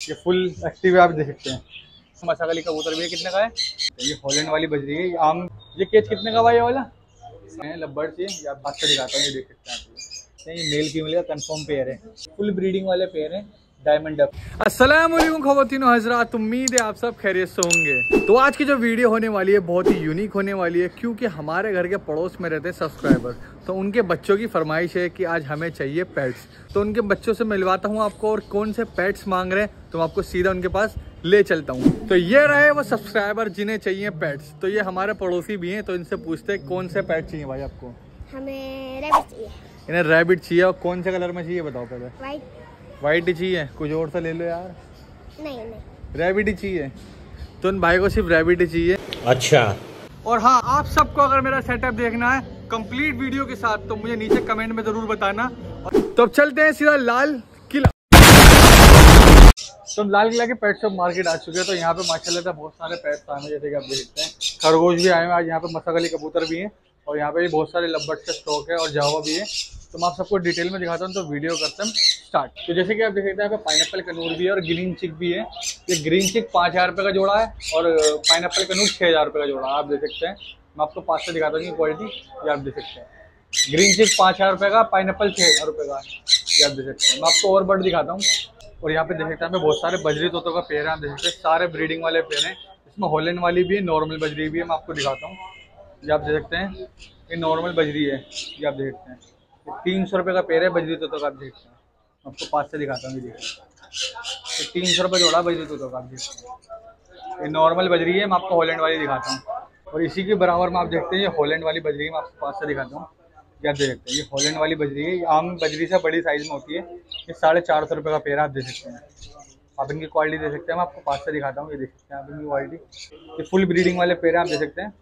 ये full active है आप देख सकते हैं। मसागली कबूतर भी है कितने का है? ये हॉलैंड वाली बज रही है ये आम। ये केज कितने का भाई ये वाला? लब्बड़ से या बात कर दिखाता हूँ ये देख सकते हैं आप। ये मेल फीमेल का कन्फर्म पेयर है। फुल ब्रीडिंग वाले पेयर हैं। डायमंड अस्सलाम हजरात उम्मीद है आप सब खैरियत से होंगे। तो आज की जो वीडियो होने वाली है बहुत ही यूनिक होने वाली है क्योंकि हमारे घर के पड़ोस में रहते हैं सब्सक्राइबर तो उनके बच्चों की फरमाइश है कि आज हमें चाहिए पेट्स तो उनके बच्चों से मिलवाता हूँ आपको और कौन से पेट्स मांग रहे हैं तो आपको सीधा उनके पास ले चलता हूँ। तो ये रहे वो सब्सक्राइबर जिन्हें चाहिए पेट्स तो ये हमारे पड़ोसी भी हैं तो इनसे पूछते हैं कौन से पेट चाहिए भाई आपको? हमें रैबिट चाहिए। इन्हें रैबिट चाहिए और कौन से कलर में चाहिए बताओ पहले। वाइट वाइट ही चाहिए? कुछ और सा ले लो यार। नहीं नहीं। रैबिट ही चाहिए। तो उन भाई को सिर्फ़ रैबिट ही चाहिए। अच्छा। और हाँ आप सबको अगर मेरा सेटअप देखना है कंप्लीट वीडियो के साथ तो मुझे नीचे कमेंट में ज़रूर बताना। तो अब चलते हैं सीधा लाल किला। तो लाल किला के पेट शॉप मार्केट आ चुके हैं तो यहाँ पे माशाल्लाह से बहुत सारे पेट्स आए हैं जैसे कि आप देख सकते हैं। खरगोश भी आए हैं आज यहाँ पे मसागली कबूतर भी हैं। और यहाँ पे भी बहुत सारे लब्बट का स्टॉक है और जावा भी है। तो मैं आप सबको डिटेल में दिखाता हूँ तो वीडियो करते हैं स्टार्ट तो जैसे कि आप देख सकते हैं, यहाँ पे पाइन कनूर भी है और ग्रीन चिक भी है। ये ग्रीन चिक पाँच हज़ार रुपये का जोड़ा है और पाइन कनूर छः हज़ार रुपये का जोड़ा है। आप देख सकते हैं, मैं आपको पाँच से दिखाता हूँ क्वालिटी ये आप देख सकते हैं। ग्रीन चिक पाँच हज़ार रुपये का पाइन छः हज़ार रुपये का ये आप देख सकते हैं। मैं आपको और बर्ड दिखाता हूँ। और यहाँ पे देख सकते हैं बहुत सारे बजरी तोतों का पेड़ है, आप देख सकते हैं। सारे ब्रीडिंग वाले पेड़ हैं। इसमें होलन वाली भी है नॉर्मल बजरी भी है, मैं आपको दिखाता हूँ। ये आप देख सकते हैं, ये नॉर्मल बजरी है, ये आप देख सकते हैं। तीन सौ रुपये का पेड़ है बजरी तोतों का, आप देख सकते हैं। आपको पास से दिखाता हूँ, ये देखिए। तीन सौ रुपये जोड़ा बजरी तोतों का, आप देख सकते हैं। ये नॉर्मल बजरी है, मैं आपको हॉलैंड वाली दिखाता हूँ। और इसी के बराबर में आप देखते हैं, ये हॉलैंड वाली बजरी मैं आपको पास से दिखाता हूँ। क्या देख सकते हैं, ये हॉलैंड वाली बजरी है, ये आम बजरी से बड़ी साइज़ में होती है। ये साढ़े चार सौ रुपये का पेड़ आप दे सकते हैं। आप इनकी क्वालिटी दे सकते हैं, मैं आपको पास से दिखाता हूँ, ये देख सकते हैं आप इनकी क्वालिटी ये फुल ब्रीडिंग वाले पेड़ आप दे सकते हैं।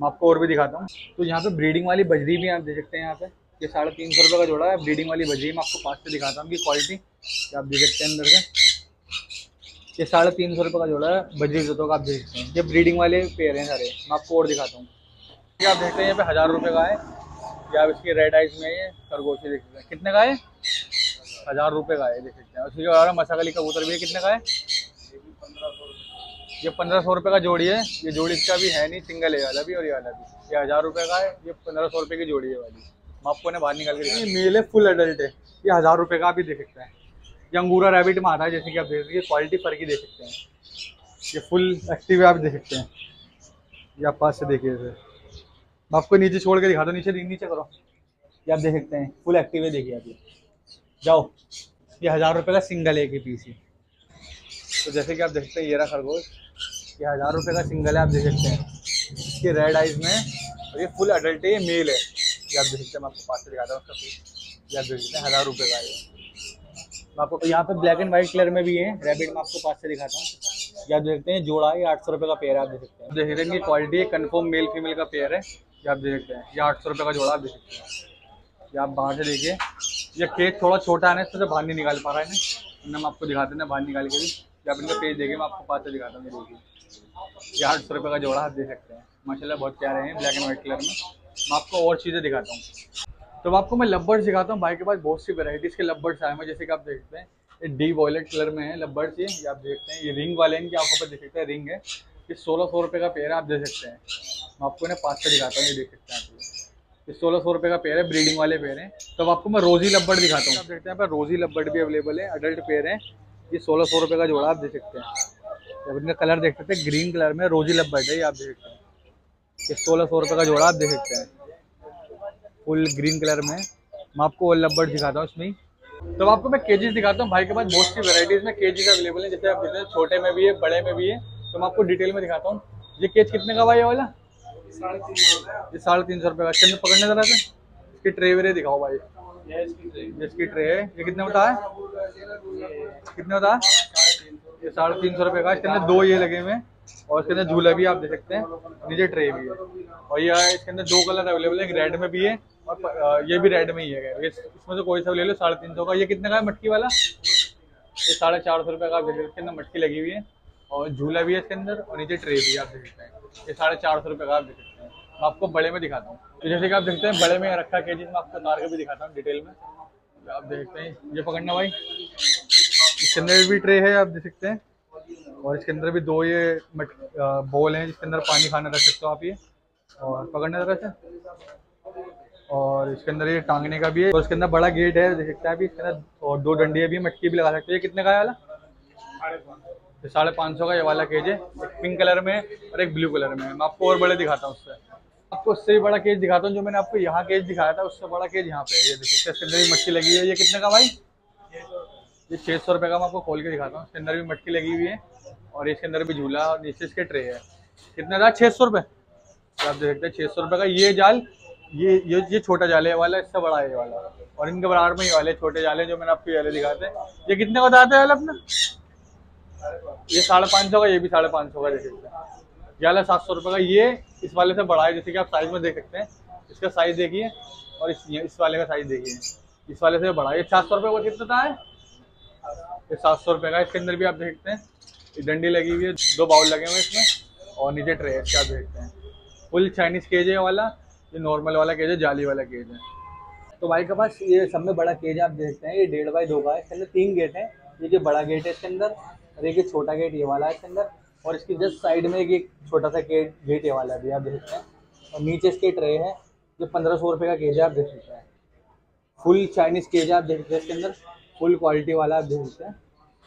मैं आपको और भी दिखाता हूँ। तो यहाँ पे ब्रीडिंग वाली बजरी भी आप दे सकते हैं यहाँ पे। ये साढ़े तीन सौ रुपये का जोड़ा है। ब्रीडिंग वाली बजरी मैं आपको पास से दिखाता हूँ कि क्वालिटी आप देख सकते हैं अंदर से। ये साढ़े तीन सौ रुपये का जोड़ा है। बजरी जोतों का आप देख सकते हैं। ये ब्रीडिंग वाले पेड़ हैं सारे। मैं आपको और दिखाता हूँ। ये आप देखते हैं यहाँ पे हज़ार रुपये का है। या आप इसकी रेड आइज़ में ये खरगोशी देख सकते हैं। कितने का है? हज़ार रुपये का है, देख सकते हैं। उसकी जो मसाकली कबूतर भी है। कितने का है? ये पंद्रह सौ रुपये का जोड़ी है। ये जोड़ी इसका भी है नहीं सिंगल है वाला भी और ये वाला भी। ये हज़ार रुपये का है ये पंद्रह सौ रुपये की जोड़ी है वाली। आपको ने बाहर निकाल के ये मेल है फुल एडल्ट है। ये हज़ार रुपये का भी देख सकते हैं। ये अंगूरा रैबिट में आता है जैसे कि आप देख सकते हैं क्वालिटी फ़र्क ही देख सकते हैं। ये फुल एक्टिव है आप देख सकते हैं। ये आप पास से देखिए इसे। मैं आपको नीचे छोड़ के दिखा दो नीचे नीचे करो। ये आप देख सकते हैं फुल एक्टिव है देखिए आप ये। जाओ। ये हज़ार रुपये का सिंगल है एक ही पीस ही तो जैसे कि आप देख सकते हैं, ये रहा खरगोश। ये हज़ार रुपये का सिंगल है, आप देख सकते हैं। इसके रेड आइज़ में, और ये फुल अडल्ट है, ये मेल है। ये आप देख सकते हैं, मैं आपको पास से दिखाता हूँ उसका ये आप देख सकते हैं, हज़ार रुपये का ये। मैं आपको, यहाँ पे ब्लैक एंड वाइट कलर में भी है रेबिट मैं आपको पास से दिखाता हूँ। ये आप देख सकते हैं, जोड़ा ये आठ सौ रुपये का पेयर है, आप देख सकते हैं। देख सकते हैं इनकी क्वालिटी कन्फर्म मेल फीमेल का पेयर है। ये आप देख सकते हैं, ये आठ सौ रुपये का जोड़ा, आप देख सकते हैं। ये आप बाहर से देखिए, ये खेत थोड़ा छोटा है ना इससे बाहर नहीं निकाल पा रहा है ना। हम आपको दिखाते हैं, बाहर निकाल के भी। आप इनका पेज देखें मैं आपको पास दिखाता हूँ देखिए। ये आठ सौ रुपये का जोड़ा आप देख सकते हैं। माशाल्लाह, बहुत प्यारे हैं ब्लैक एंड वाइट कलर में। मैं आपको और चीज़ें दिखाता हूँ। तो मैं आपको, मैं लब्बर्स दिखाता हूँ। भाई के पास बहुत सी वेराइटीज़ के लब्बर्स आए हैं, जैसे कि आप देखते हैं, ये डी वॉयलेट कलर में है लब्बर्स ये। आप देखते हैं, ये रिंग वाले इनकी आँखों पर देख सकते हैं रिंग है। ये सोलह सौ रुपये का पेड़ है, आप देख सकते हैं। मैं आपको इन्हें पास से दिखाता हूँ, ये देख सकते हैं आप ये सोलह सौ रुपये का पेड़ है ब्रीडिंग वाले पेड़ हैं। तो आपको मैं रोजी लब्बड़ दिखाता हूँ। आप देखते हैं पर रोजी लब्बड़ भी अवेलेबल है अडल्ट पेड़ है। ये सोलह सौ रुपये का जोड़ा आप देख सकते हैं। जब इनका कलर देख सकते हैं ग्रीन कलर में रोजी लब है ये आप देख सकते हैं। ये सोलह सौ रुपये का जोड़ा आप देख सकते हैं। फुल ग्रीन कलर में। मैं आपको और लब्बड़ दिखाता हूँ इसमें तो आपको मैं केजीज दिखाता हूँ। भाई के पास बहुत सी वेराइटीज़ में केजीज अवेलेबल है। जैसे आप देखते हैं छोटे में भी है बड़े में भी है। तो मैं आपको डिटेल में दिखाता हूँ। ये केज कितने का भाई ये वाला? ये साढ़े तीन सौ रुपये का। अंदर पकड़ने जरा से। इसकी ट्रे दिखाओ भाई। इसकी ट्रे है। ये कितने होता है? कितने होता है? ये साढ़े तीन सौ रुपये का। इसके अंदर दो ये लगे हुए हैं। और इसके अंदर झूला भी आप देख सकते हैं। नीचे ट्रे भी है। और ये इसके अंदर दो कलर अवेलेबल है। एक रेड में भी है और ये भी रेड में ही है। इसमें से कोई सा ले लो, साढ़े तीन सौ का। ये कितने का है मटकी वाला? ये साढ़े चार सौ रुपये का आप देख सकते मटकी लगी हुई है। और झूला भी है इसके अंदर और नीचे ट्रे भी आप देख सकते हैं। ये साढ़े चार सौ रुपये का आप देख सकते हैं। मैं आपको बड़े में दिखाता हूँ। तो जैसे कि आप देखते हैं, बड़े में रखा के जी मैं आपको उतार के भी दिखाता हूँ डिटेल में। तो आप देखते हैं, ये पकड़ना भाई। इसके अंदर भी ट्रे है, आप देख सकते हैं। और इसके अंदर भी दो ये बोल हैं, जिसके अंदर पानी खाना रख सकते हो आप ये। और पकड़ने तरह से। और इसके अंदर ये टांगने का भी है। और इसके अंदर बड़ा गेट है, देख सकते हैं अभी इसके अंदर और दो डंडी भी मटकी भी लगा सकते हैं। कितने का है वाला? साढ़े पाँच सौ का ये वाला केज है। एक पिंक कलर में और एक ब्लू कलर में मैं आपको और बड़े दिखाता हूँ उससे। आपको उससे भी बड़ा केज दिखाता हूँ, जो मैंने आपको यहाँ केज दिखाया था, उससे बड़ा केज यहाँ पे है। ये देख सकते इसके अंदर भी मटकी लगी है। ये कितने का भाई? ये छः सौ रुपये का मैं आपको खोल के दिखाता हूँ। इसके अंदर भी मटकी लगी हुई है और इसके अंदर भी झूला और नीचे इसके ट्रे है। कितना था छः सौ रुपये आप देख सकते हैं छः सौ रुपये का ये जाल, ये ये ये छोटा जाल है वाला, इससे बड़ा है वाला। और इनके बराबर में ये वाले छोटे जाले जो मैंने आपको वाले दिखाते हैं ये कितने का बताते हैं अपना? ये साढ़े पाँच सौ का, ये भी साढ़े पाँच सौ का, देख सकते हैं। वाला सात सौ रुपये का ये इस वाले से बड़ा है, जैसे कि आप साइज़ में देख सकते हैं। इसका साइज़ देखिए और इस इस वाले का साइज़ देखिए। इस वाले से बड़ा ये सात सौ रुपये का कितना का है ये सात सौ रुपये का इसके अंदर भी आप देख सकते हैं। डंडी लगी हुई है, दो बाउल लगे हुए इसमें और नीचे ट्रे है आप देख सकते हैं। फुल चाइनीज़ केज है वाला। ये नॉर्मल वाला केज है, जाली वाला केज है। तो भाई के पास ये सब में बड़ा केज आप देखते हैं। ये डेढ़ बाई दो का है। इसके अंदर तीन गेट है। ये जो बड़ा गेट है इसके अंदर और एक छोटा गेट ये वाला है इसके अंदर। और इसकी जस्ट साइड में एक छोटा सा गेट गेट ये वाला भी आप देख सकते हैं। और नीचे इसके ट्रे है, जो पंद्रह सौ रुपये का केज है, आप देख सकते हैं। फुल चाइनीज़ केज है, आप देख सकते हैं इसके अंदर। फुल क्वालिटी वाला आप देख सकते हैं।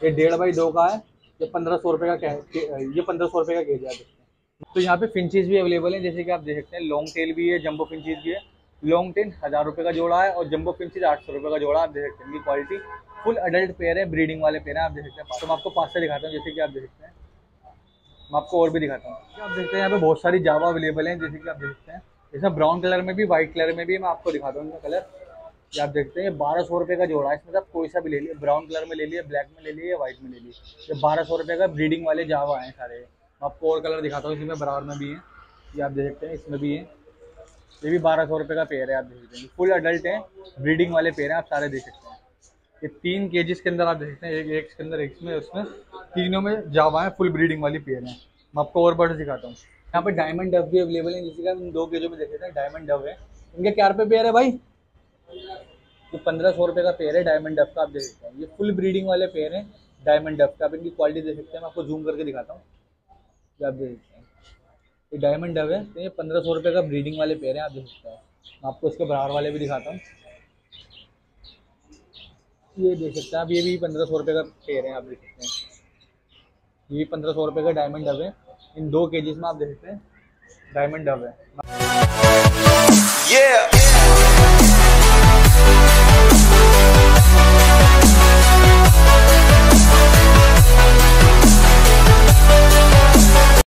ये डेढ़ बाई दो का है, ये पंद्रह सौ रुपये का ये पंद्रह सौ रुपये का केज है, आप देखते हैं। तो यहाँ पे फिंचेस भी अवेलेबल है, जैसे कि आप देख सकते हैं लॉन्ग टेल भी है जम्बो फिंचेस भी है। लॉन्ग टेल हज़ार रुपये का जोड़ा है और जम्बो फिंचेस आठ सौ रुपये का जोड़ा आप देख सकते हैं। क्वालिटी फुल अडल्ट पेयर है ब्रीडिंग वाले पेयर है, आप देख सकते हैं। तो मैं आपको पाँच से दिखाता हूँ, जैसे कि आप देख सकते हैं। मैं आपको और भी दिखाता हूँ। आप देखते हैं, यहाँ पे बहुत सारी जावा अवेलेबल हैं, जैसे कि आप देखते हैं। इसमें ब्राउन कलर में भी व्हाइट कलर में भी मैं आपको दिखाता हूँ इनका कलर ये आप देखते हैं, ये बारह सौ रुपये का जोड़ा है। इसमें आप कोई सा भी ले लिए ब्राउन कलर में ले लिए ब्लैक में ले लिए या में ले लिए। ये बारह सौ रुपये का ब्रीडिंग वाले जावा हैं सारे। आपको और कलर दिखाता हूँ इसमें बराबर में भी है। ये आप देख सकते हैं, इसमें भी है। ये भी बारह सौ रुपये का पेयर है, आप देख सकते हैं। फुल अडल्ट है ब्रीडिंग वाले पेयर हैं, आप सारे देख सकते हैं। ये तीन के के अंदर आप देख सकते हैं, एक एक के अंदर, एक इसमें, उसमें तीनों में जावा है फुल ब्रीडिंग वाली पेयर है। मैं आपको और बर्ड दिखाता हूँ। यहाँ पे डायमंड डव भी अवेलेबल है जिसके का हम दो केजों में देखे थे डायमंड डव है। इनके क्या रुपये पेयर है भाई? ये पंद्रह सौ रुपये का पेयर है डायमंड डव का आप देख सकते हैं। ये फुल ब्रीडिंग वाले पेयर हैं डायमंड डव का। आप इनकी क्वालिटी देख सकते हैं, मैं आपको जूम करके दिखाता हूँ। ये आप देख सकते हैं। ये डायमंड डव है तो ये पंद्रह सौ रुपये का ब्रीडिंग वाले पेयर हैं, आप देख सकते हैं। मैं आपको इसके बराबर वाले भी दिखाता हूँ। ये देख सकते हैं। आप ये भी पंद्रह सौ रुपये का पेयर है, आप देख सकते हैं। ये भी पंद्रह सौ रुपये का डायमंड डब है। इन दो केजीज में आप देख सकते हैं डायमंड डब है। Yeah.